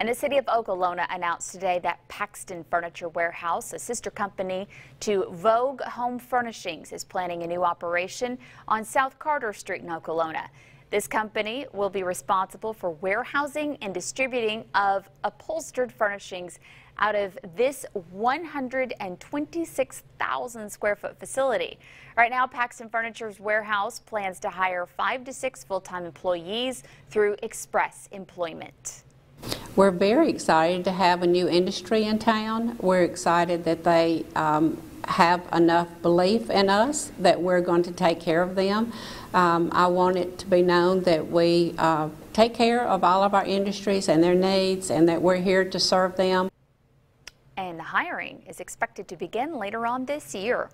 And the city of Okolona announced today that Paxton Furniture Warehouse, a sister company to Vogue Home Furnishings, is planning a new operation on South Carter Street in Okolona. This company will be responsible for warehousing and distributing of upholstered furnishings out of this 126,000 square foot facility. Right now, Paxton Furniture's warehouse plans to hire five to six full-time employees through express employment. We're very excited to have a new industry in town. We're excited that they um, have enough belief in us that we're going to take care of them. Um, I want it to be known that we uh, take care of all of our industries and their needs and that we're here to serve them. And the hiring is expected to begin later on this year.